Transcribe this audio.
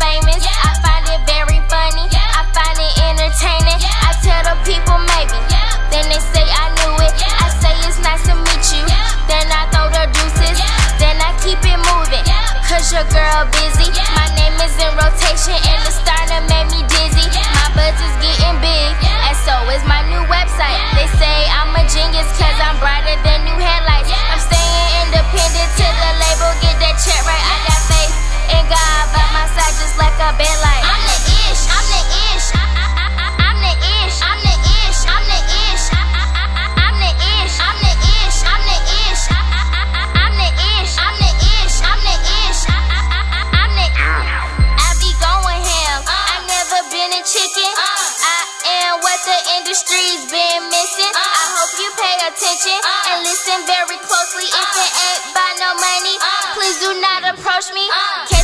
famous. Yeah. I find it very funny. Yeah. I find it entertaining. Yeah. I tell the people maybe. Then they say I knew it. I say it's nice to meet you. Then I throw the deuces. Then I keep it moving. Cause your girl busy. My name is in rotation and the starter made me dizzy. very closely. If it ain't by no money, uh. please do not approach me. Uh,